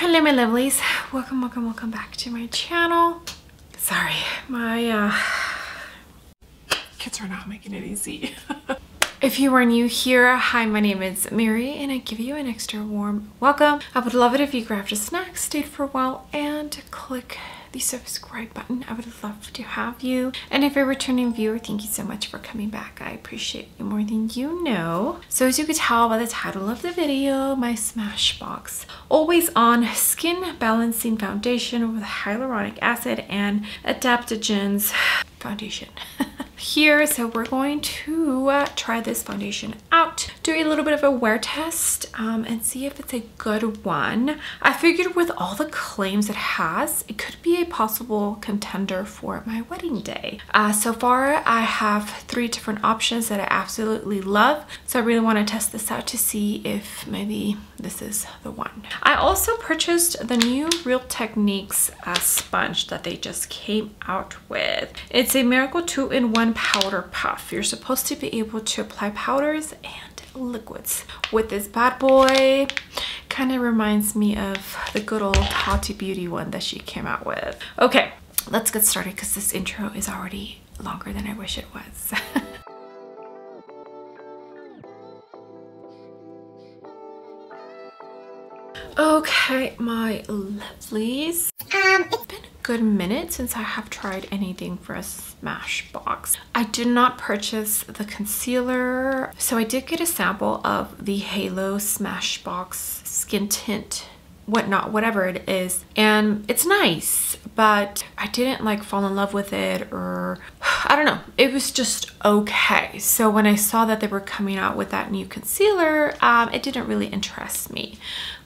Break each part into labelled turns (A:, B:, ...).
A: Hello my lovelies, welcome, welcome, welcome back to my channel. Sorry, my uh, kids are not making it easy. If you are new here, hi, my name is Miri and I give you an extra warm welcome. I would love it if you grabbed a snack, stayed for a while, and click the subscribe button. I would love to have you. And if you're a returning viewer, thank you so much for coming back. I appreciate you more than you know. So as you could tell by the title of the video, my Smashbox Always On Skin Balancing Foundation with Hyaluronic Acid and Adaptogens Foundation. here so we're going to uh, try this foundation out do a little bit of a wear test um, and see if it's a good one. I figured with all the claims it has it could be a possible contender for my wedding day. Uh, so far i have three different options that i absolutely love so i really want to test this out to see if maybe this is the one. I also purchased the new real techniques uh, sponge that they just came out with. It's a miracle two-in-one powder puff. You're supposed to be able to apply powders and liquids with this bad boy. Kind of reminds me of the good old Tati Beauty one that she came out with. Okay, let's get started because this intro is already longer than I wish it was. okay, my lovelies. Um, it's been a good minute since I have tried anything for a Smashbox. I did not purchase the concealer, so I did get a sample of the Halo Smashbox Skin Tint whatnot, whatever it is. And it's nice, but I didn't like fall in love with it or I don't know. It was just okay. So when I saw that they were coming out with that new concealer, um, it didn't really interest me.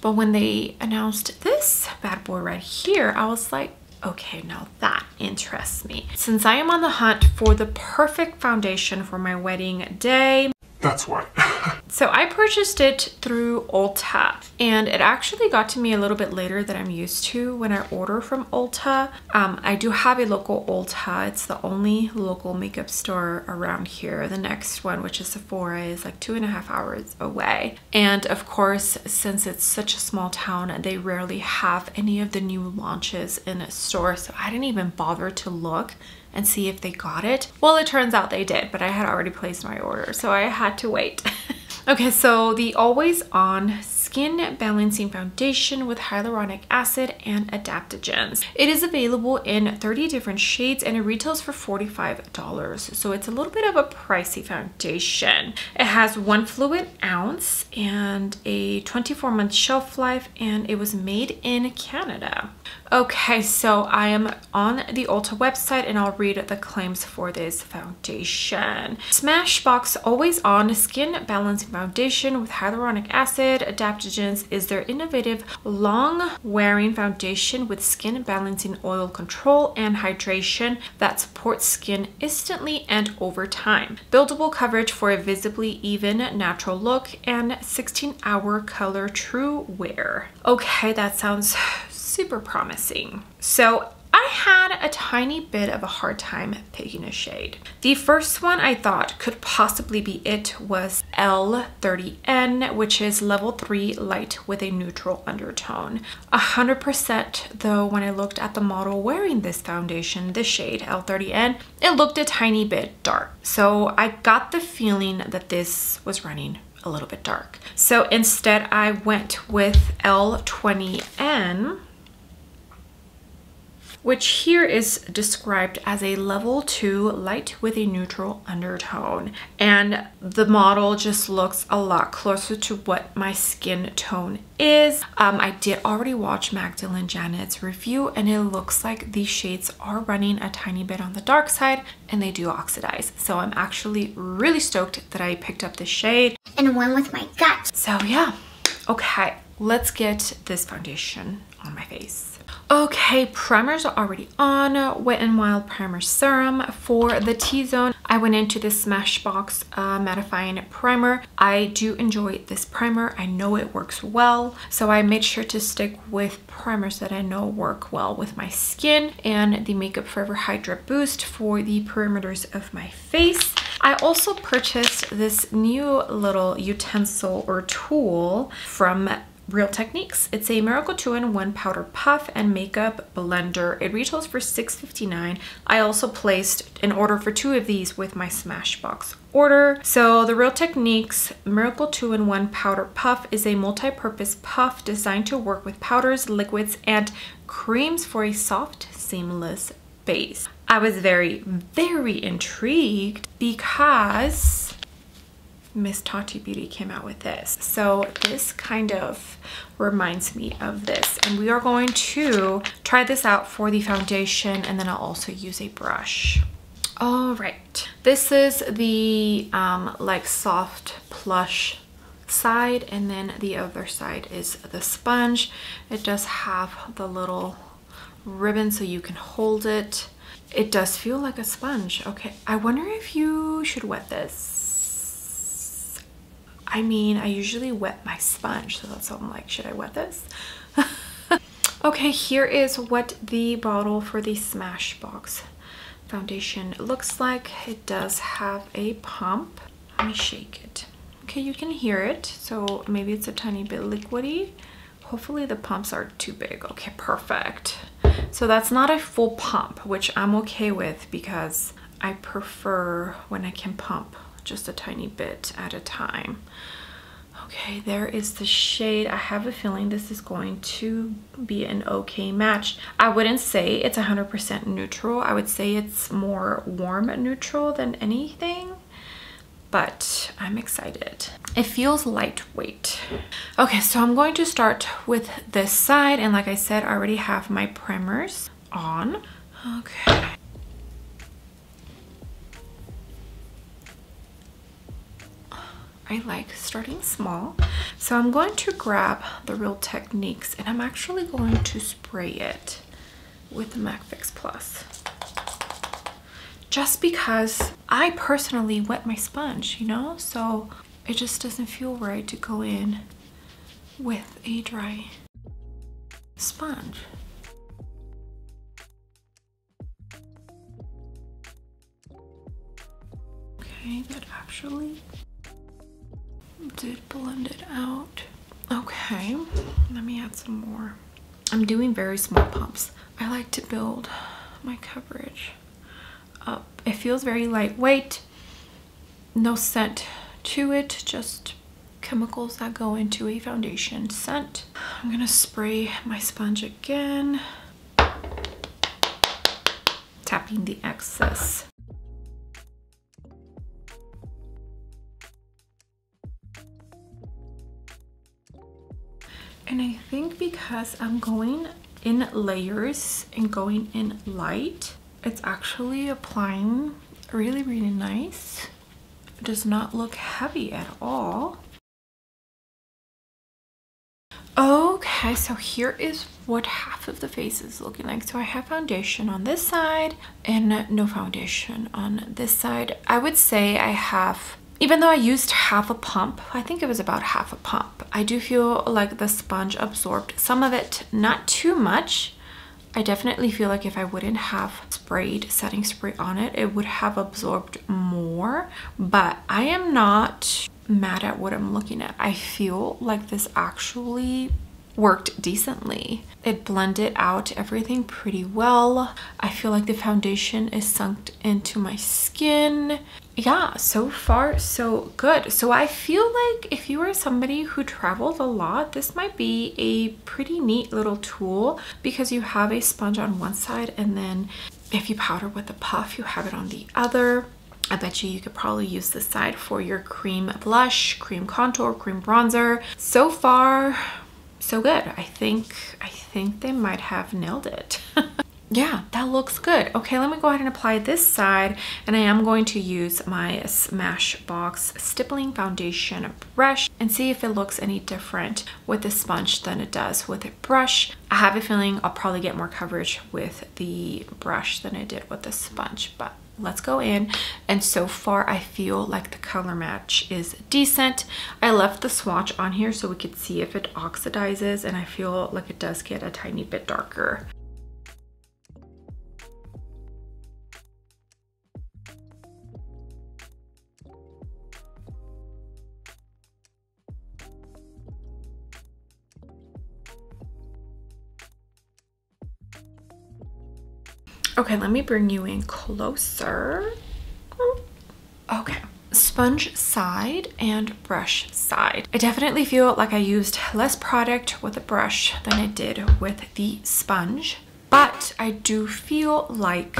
A: But when they announced this bad boy right here, I was like, okay, now that interests me. Since I am on the hunt for the perfect foundation for my wedding day,
B: that's why.
A: so I purchased it through Ulta and it actually got to me a little bit later than I'm used to when I order from Ulta. Um, I do have a local Ulta. It's the only local makeup store around here. The next one, which is Sephora, is like two and a half hours away. And of course, since it's such a small town, they rarely have any of the new launches in a store. So I didn't even bother to look and see if they got it. Well, it turns out they did, but I had already placed my order, so I had to wait. okay, so the Always On Skin Balancing Foundation with Hyaluronic Acid and Adaptogens. It is available in 30 different shades and it retails for $45. So it's a little bit of a pricey foundation. It has one fluid ounce and a 24 month shelf life and it was made in Canada. Okay, so I am on the Ulta website and I'll read the claims for this foundation. Smashbox Always On Skin Balancing Foundation with Hyaluronic Acid, Adaptogens is their innovative long-wearing foundation with skin balancing oil control and hydration that supports skin instantly and over time. Buildable coverage for a visibly even natural look and 16-hour color true wear. Okay, that sounds super promising. So I had a tiny bit of a hard time picking a shade. The first one I thought could possibly be it was L30N, which is level 3 light with a neutral undertone. 100% though, when I looked at the model wearing this foundation, this shade L30N, it looked a tiny bit dark. So I got the feeling that this was running a little bit dark. So instead I went with L20N which here is described as a level 2 light with a neutral undertone. And the model just looks a lot closer to what my skin tone is. Um, I did already watch Magdalene Janet's review and it looks like these shades are running a tiny bit on the dark side and they do oxidize. So I'm actually really stoked that I picked up this shade.
C: And one with my gut.
A: So yeah, okay, let's get this foundation on my face. Okay, primers are already on. Wet n Wild Primer Serum. For the T-Zone, I went into the Smashbox uh, Mattifying Primer. I do enjoy this primer. I know it works well. So I made sure to stick with primers that I know work well with my skin and the Makeup Forever Hydra Boost for the perimeters of my face. I also purchased this new little utensil or tool from Real Techniques. It's a Miracle 2-in-1 powder puff and makeup blender. It retails for $6.59. I also placed an order for two of these with my Smashbox order. So the Real Techniques Miracle 2-in-1 Powder Puff is a multi-purpose puff designed to work with powders, liquids, and creams for a soft, seamless base. I was very, very intrigued because Miss Tati Beauty came out with this. So this kind of reminds me of this. And we are going to try this out for the foundation and then I'll also use a brush. All right, this is the um, like soft plush side and then the other side is the sponge. It does have the little ribbon so you can hold it. It does feel like a sponge. Okay, I wonder if you should wet this I mean, I usually wet my sponge, so that's why I'm like, should I wet this? okay, here is what the bottle for the Smashbox foundation looks like. It does have a pump. Let me shake it. Okay, you can hear it, so maybe it's a tiny bit liquidy. Hopefully the pumps are too big. Okay, perfect. So that's not a full pump, which I'm okay with because I prefer when I can pump just a tiny bit at a time. Okay, there is the shade. I have a feeling this is going to be an okay match. I wouldn't say it's 100% neutral. I would say it's more warm neutral than anything, but I'm excited. It feels lightweight. Okay, so I'm going to start with this side. And like I said, I already have my primers on. Okay. I like starting small. So I'm going to grab the Real Techniques and I'm actually going to spray it with the MAC Fix Plus. Just because I personally wet my sponge, you know? So it just doesn't feel right to go in with a dry sponge. Okay, that actually did blend it out. Okay, let me add some more. I'm doing very small pumps. I like to build my coverage up. It feels very lightweight. No scent to it, just chemicals that go into a foundation scent. I'm gonna spray my sponge again. Tapping the excess And I think because I'm going in layers and going in light, it's actually applying really, really nice. It does not look heavy at all. Okay, so here is what half of the face is looking like. So I have foundation on this side and no foundation on this side. I would say I have even though I used half a pump, I think it was about half a pump, I do feel like the sponge absorbed some of it, not too much. I definitely feel like if I wouldn't have sprayed setting spray on it, it would have absorbed more, but I am not mad at what I'm looking at. I feel like this actually worked decently. It blended out everything pretty well. I feel like the foundation is sunk into my skin yeah, so far so good. So I feel like if you are somebody who travels a lot, this might be a pretty neat little tool because you have a sponge on one side and then if you powder with a puff, you have it on the other. I bet you you could probably use this side for your cream blush, cream contour, cream bronzer. So far, so good. I think, I think they might have nailed it. yeah that looks good. Okay let me go ahead and apply this side and I am going to use my Smashbox stippling foundation brush and see if it looks any different with the sponge than it does with a brush. I have a feeling I'll probably get more coverage with the brush than I did with the sponge but let's go in. And so far I feel like the color match is decent. I left the swatch on here so we could see if it oxidizes and I feel like it does get a tiny bit darker Okay, let me bring you in closer. Okay sponge side and brush side. I definitely feel like I used less product with the brush than I did with the sponge, but I do feel like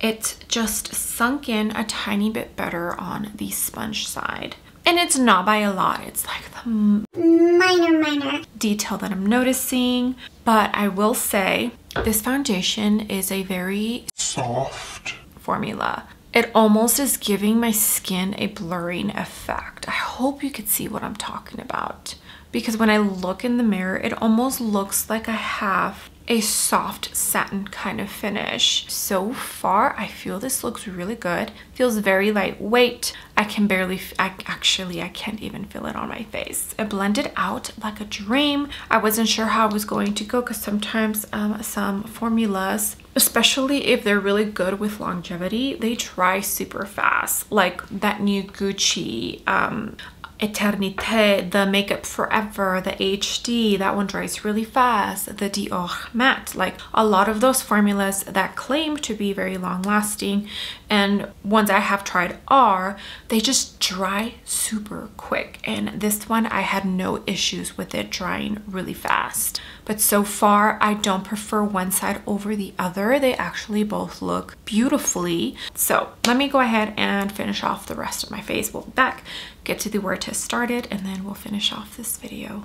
A: it just sunk in a tiny bit better on the sponge side. And it's not by a lot, it's like the minor, minor detail that I'm noticing. But I will say this foundation is a very soft formula. It almost is giving my skin a blurring effect. I hope you could see what I'm talking about. Because when I look in the mirror, it almost looks like I have a soft satin kind of finish. So far, I feel this looks really good. Feels very lightweight. I can barely, I, actually, I can't even feel it on my face. It blended out like a dream. I wasn't sure how I was going to go because sometimes um, some formulas especially if they're really good with longevity, they dry super fast. Like that new Gucci um, Eternité, the Makeup Forever, the HD, that one dries really fast, the Dior Matte, like a lot of those formulas that claim to be very long lasting and ones I have tried are, they just dry super quick. And this one, I had no issues with it drying really fast. But so far, I don't prefer one side over the other. They actually both look beautifully. So let me go ahead and finish off the rest of my face. We'll be back, get to the where to start it, and then we'll finish off this video.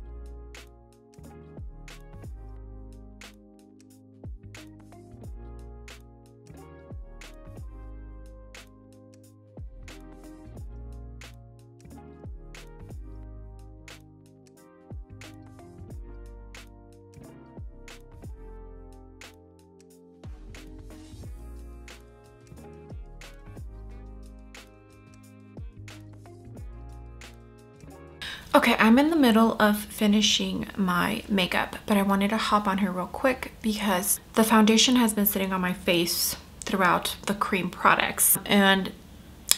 A: Okay, I'm in the middle of finishing my makeup, but I wanted to hop on here real quick because the foundation has been sitting on my face throughout the cream products and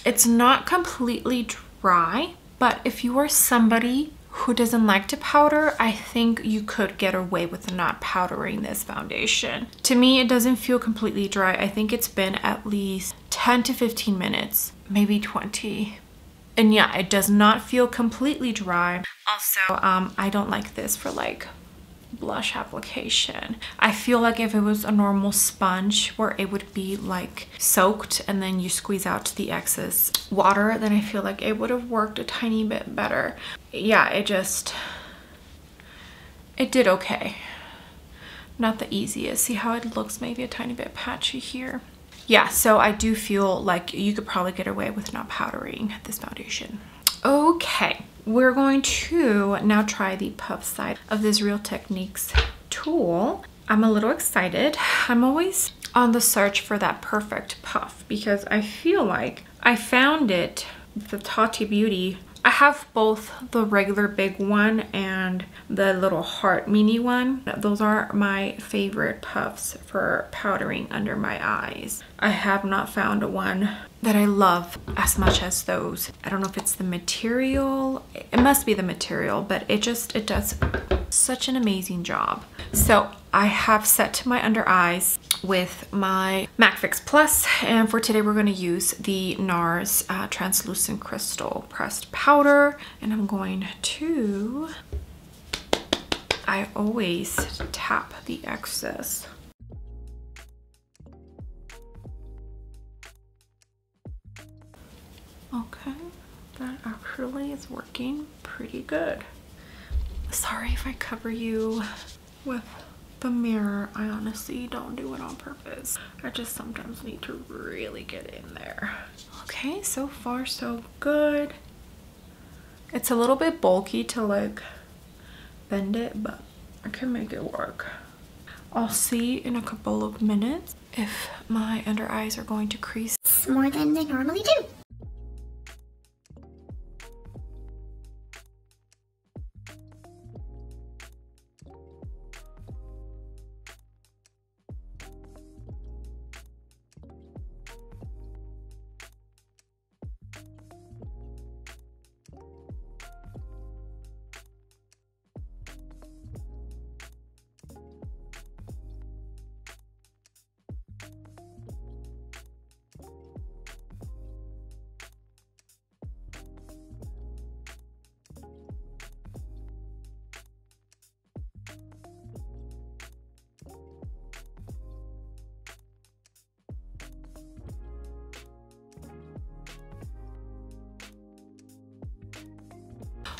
A: it's not completely dry, but if you are somebody who doesn't like to powder, I think you could get away with not powdering this foundation. To me, it doesn't feel completely dry. I think it's been at least 10 to 15 minutes, maybe 20 and yeah, it does not feel completely dry. Also, um, I don't like this for like blush application. I feel like if it was a normal sponge where it would be like soaked and then you squeeze out the excess water, then I feel like it would have worked a tiny bit better. Yeah, it just, it did okay. Not the easiest. See how it looks maybe a tiny bit patchy here yeah, so I do feel like you could probably get away with not powdering this foundation. Okay, we're going to now try the puff side of this Real Techniques tool. I'm a little excited. I'm always on the search for that perfect puff because I feel like I found it, the Tati Beauty I have both the regular big one and the little heart mini one. Those are my favorite puffs for powdering under my eyes. I have not found one that I love as much as those. I don't know if it's the material. It must be the material, but it just, it does such an amazing job. So I have set to my under eyes with my MAC Fix Plus and for today we're going to use the NARS uh, Translucent Crystal Pressed Powder and I'm going to I always tap the excess okay that actually is working pretty good sorry if I cover you with the mirror. I honestly don't do it on purpose. I just sometimes need to really get in there. Okay, so far so good. It's a little bit bulky to like bend it, but I can make it work. I'll see in a couple of minutes if my under eyes are going to crease
B: more than they normally do.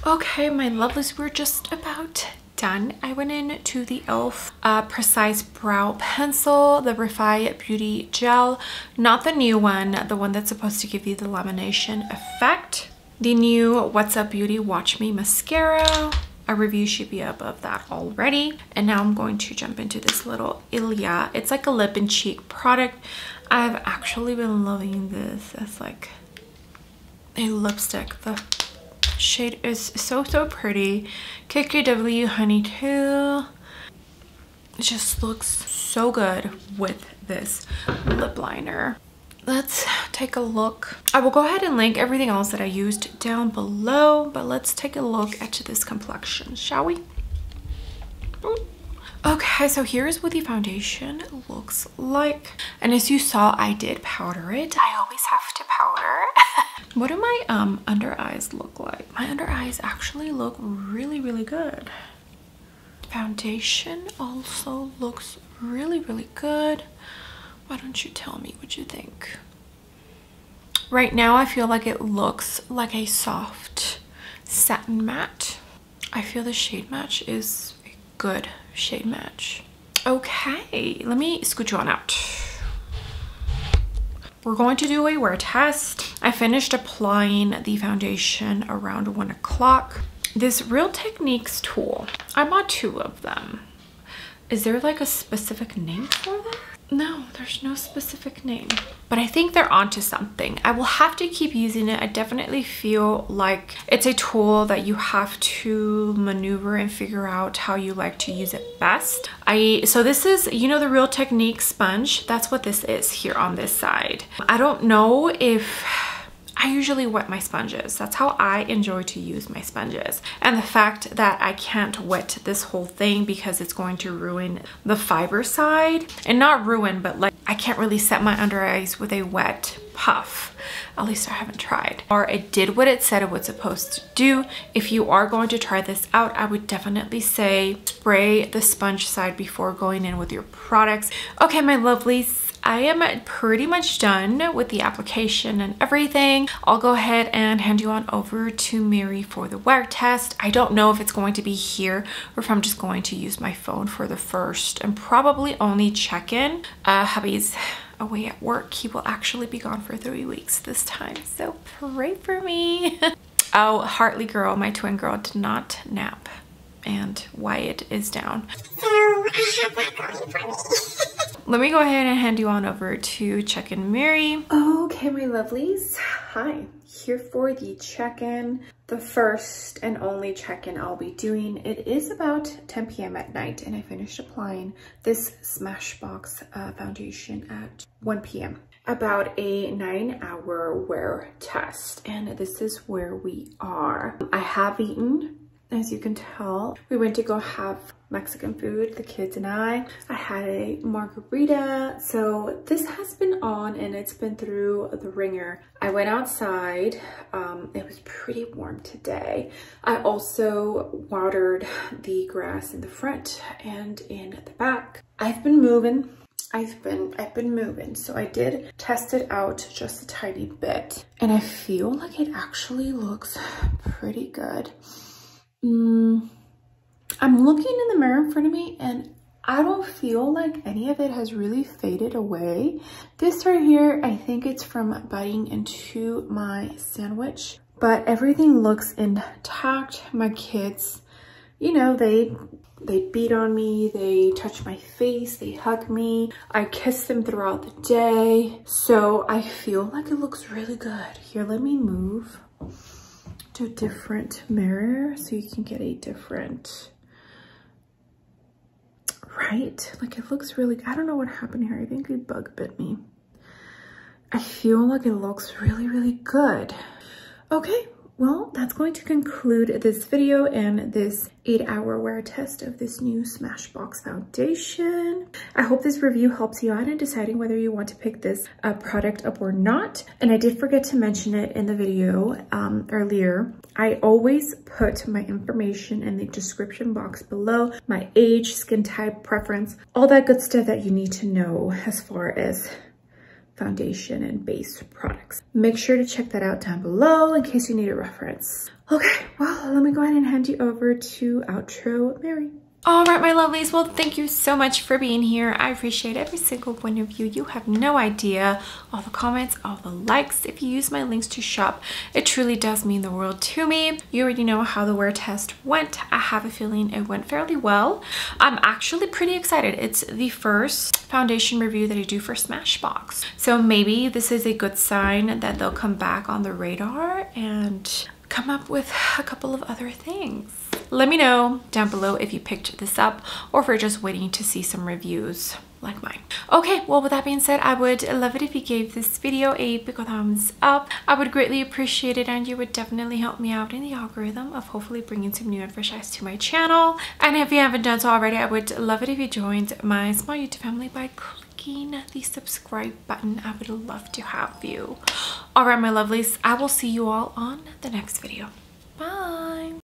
A: Okay, my lovelies, we're just about done. I went in to the e.l.f. Uh, Precise Brow Pencil, the Refy Beauty Gel, not the new one, the one that's supposed to give you the lamination effect. The new What's Up Beauty Watch Me Mascara. A review should be up of that already. And now I'm going to jump into this little Ilia. It's like a lip and cheek product. I've actually been loving this as like a lipstick. The shade is so, so pretty. KKW Honey 2. It just looks so good with this lip liner. Let's take a look. I will go ahead and link everything else that I used down below, but let's take a look at this complexion, shall we? Okay, so here's what the foundation looks like. And as you saw, I did powder it. I always have to powder. what do my um, under eyes look like? My under eyes actually look really, really good. Foundation also looks really, really good. Why don't you tell me what you think? Right now, I feel like it looks like a soft satin matte. I feel the shade match is good shade match. Okay, let me scoot you on out. We're going to do a wear test. I finished applying the foundation around one o'clock. This Real Techniques tool, I bought two of them. Is there like a specific name for them? No, there's no specific name. But I think they're onto something. I will have to keep using it. I definitely feel like it's a tool that you have to maneuver and figure out how you like to use it best. I So this is, you know the Real Technique sponge? That's what this is here on this side. I don't know if I usually wet my sponges. That's how I enjoy to use my sponges. And the fact that I can't wet this whole thing because it's going to ruin the fiber side. And not ruin, but like I can't really set my under eyes with a wet puff. At least I haven't tried. Or it did what it said it was supposed to do. If you are going to try this out, I would definitely say spray the sponge side before going in with your products. Okay, my lovelies, I am pretty much done with the application and everything. I'll go ahead and hand you on over to Miri for the wear test. I don't know if it's going to be here or if I'm just going to use my phone for the first and probably only check-in. Uh, hubby's away at work. He will actually be gone for three weeks this time, so pray for me. oh, Hartley girl, my twin girl, did not nap and Wyatt is down. Let me go ahead and hand you on over to check-in Miri. Okay, my lovelies. Hi, here for the check-in. The first and only check-in I'll be doing. It is about 10 p.m. at night and I finished applying this Smashbox uh, foundation at 1 p.m. About a nine hour wear test and this is where we are. I have eaten as you can tell. We went to go have Mexican food, the kids and I. I had a margarita. So this has been on and it's been through the ringer. I went outside. Um, it was pretty warm today. I also watered the grass in the front and in the back. I've been moving. I've been I've been moving so I did test it out just a tiny bit and I feel like it actually looks pretty good Mm, I'm looking in the mirror in front of me and I don't feel like any of it has really faded away. This right here, I think it's from biting into my sandwich, but everything looks intact. My kids, you know, they they beat on me, they touch my face, they hug me. I kiss them throughout the day. So I feel like it looks really good. Here, let me move to a different mirror so you can get a different right? Like it looks really, I don't know what happened here. I think a bug bit me. I feel like it looks really, really good. Okay, well, that's going to conclude this video and this eight hour wear test of this new Smashbox foundation. I hope this review helps you out in deciding whether you want to pick this uh, product up or not. And I did forget to mention it in the video um, earlier. I always put my information in the description box below, my age, skin type, preference, all that good stuff that you need to know as far as foundation and base products. Make sure to check that out down below in case you need a reference. Okay, well, let me go ahead and hand you over to outro Miri. All right, my lovelies. Well, thank you so much for being here. I appreciate every single one of you. You have no idea. All the comments, all the likes. If you use my links to shop, it truly does mean the world to me. You already know how the wear test went. I have a feeling it went fairly well. I'm actually pretty excited. It's the first foundation review that I do for Smashbox. So maybe this is a good sign that they'll come back on the radar and come up with a couple of other things. Let me know down below if you picked this up or if you're just waiting to see some reviews like mine. Okay, well with that being said, I would love it if you gave this video a big thumbs up. I would greatly appreciate it and you would definitely help me out in the algorithm of hopefully bringing some new and fresh eyes to my channel. And if you haven't done so already, I would love it if you joined my small YouTube family by clicking the subscribe button. I would love to have you. All right, my lovelies, I will see you all on the next video. Bye.